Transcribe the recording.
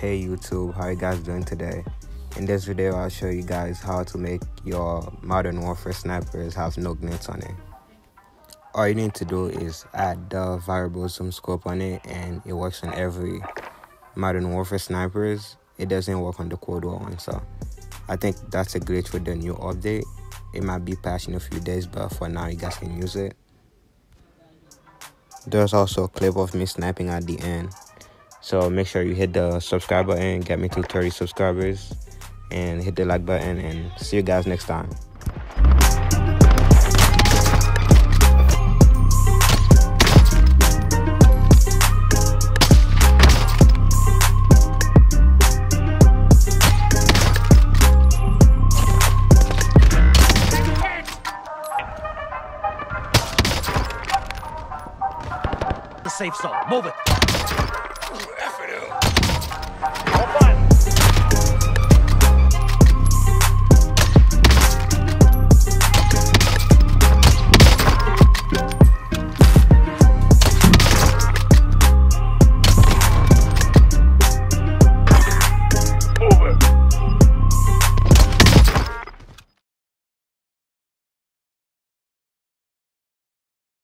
Hey YouTube, how you guys doing today? In this video, I'll show you guys how to make your Modern Warfare snipers have no glitch on it. All you need to do is add the variable zoom scope on it and it works on every Modern Warfare snipers. It doesn't work on the Cold War one, so I think that's a glitch with the new update. It might be patched in a few days, but for now you guys can use it. There's also a clip of me sniping at the end. So make sure you hit the subscribe button, get me to 30 subscribers, and hit the like button, and see you guys next time. safe zone. Move it. Fine.